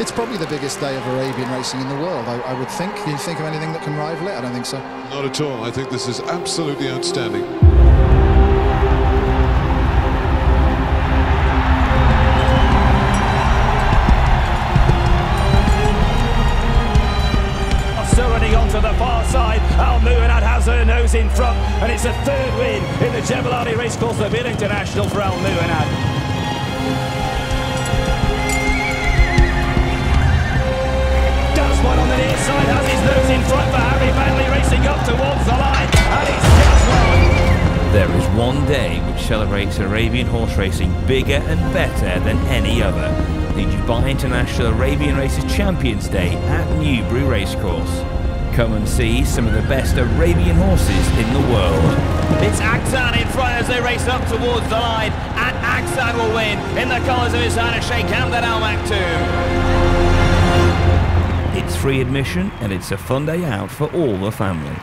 It's probably the biggest day of Arabian racing in the world, I, I would think. Can you think of anything that can rival it? I don't think so. Not at all. I think this is absolutely outstanding. Oh, Still running onto the far side. Al Muhanad has her nose in front, and it's a third win in the Jebel Ali Racecourse, the Bid International for Al Muhanad. Side, has his nose in front for Harry racing up towards the line, and it's just. There is one day which celebrates Arabian horse racing bigger and better than any other. The Dubai International Arabian Races Champions Day at Newbury Racecourse. Come and see some of the best Arabian horses in the world. It's Aksan in front as they race up towards the line, and Aksan will win in the colours of his Highness Sheikh Hamdan Al Maktoum. Free admission and it's a fun day out for all the family.